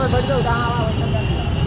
这不是六张啊？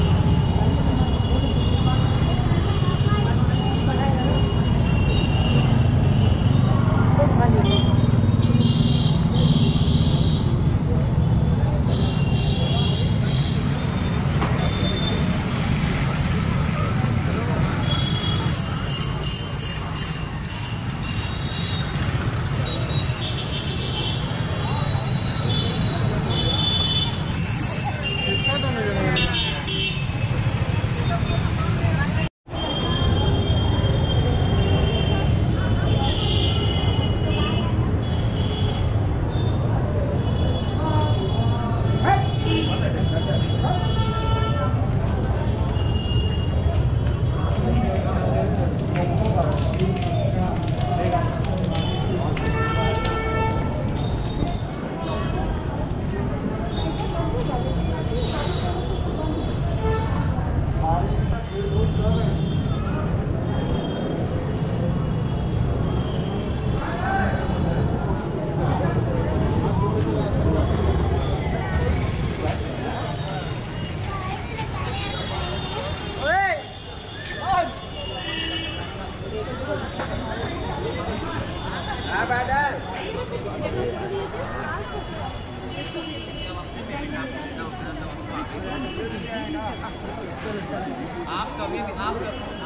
आप कभी भी, आप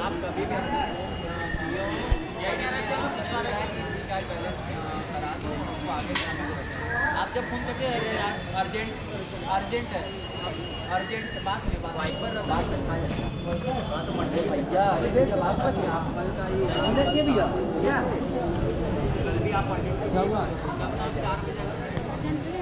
आप कभी भी आप जब फ़ोन करके अर्जेंट अर्जेंट है। अर्जेंट बात में बात वाइपर बात में छा जाएगा तो भैया बात करते आप कल का ये भैया क्या कल भी आप अर्जेंट चार बजे